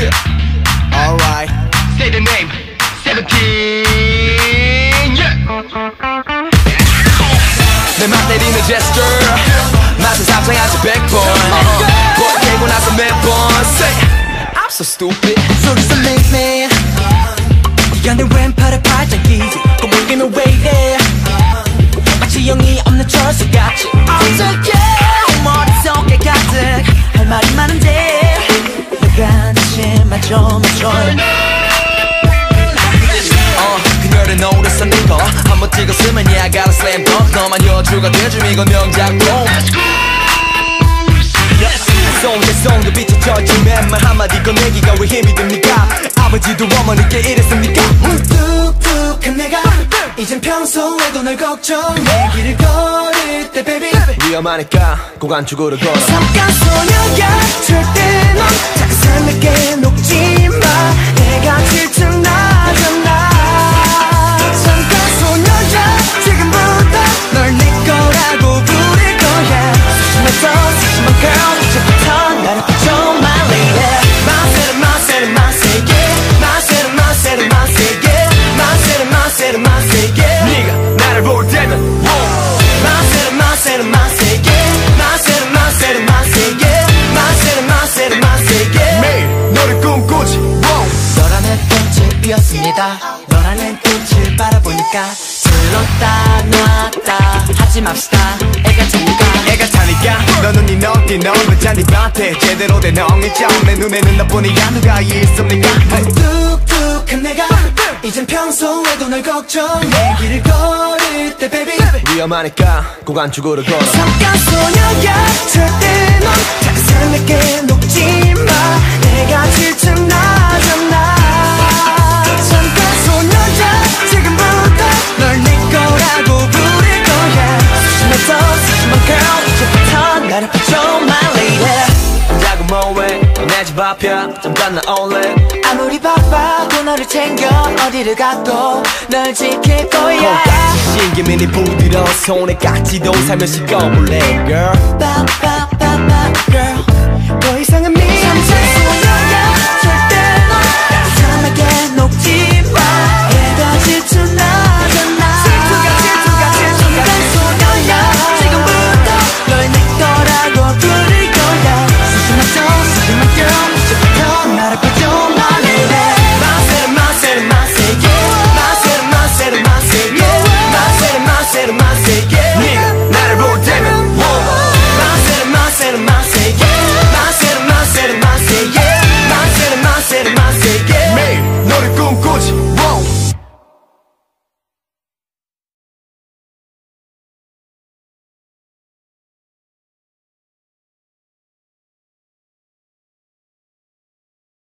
Yeah. Alright. Say the name. Seventeen. Yeah. 내맘 때리는 제스처 맛은 상상하지 100번 볼 깨고 나서 매번 Say I'm so stupid 거. 한번 찍었으면 yeah I got a slam dunk. 너만 여주가 돼줌 이건 명작품 송대송도 비춰져진 맨말 한마디 꺼내기가 왜 힘이 듭니까? 아버지도 어머니께 이랬습니까? 뚝뚝한 내가 이젠 평소에도 널 걱정해 길을 걸을 때 baby. 위험하니까 고관축으로 걸어. 잠깐 소녀야 절대 넌 작은 내게 바라보니까 들었다 놨다. 하지 맙시다. 애가 차니까. 애가 타니까. 너는 네 너띠 너는 잔디 밭에 제대로 된 엉이죠 내 눈에는 너뿐이야 누가 있습니까? 뚝뚝한 내가 이젠 평소에도 널 걱정해 길을 걸을 때 baby. 위험하니까 고관축으로 걸어. 잠깐 소녀야 내 집 앞이야. 잠깐 나 올래. 아무리 바빠도 너를 챙겨 어디를 가도 널 지킬 거야. 신기민이 부드러운 손에 깍지도 살며시 꺼볼래 girl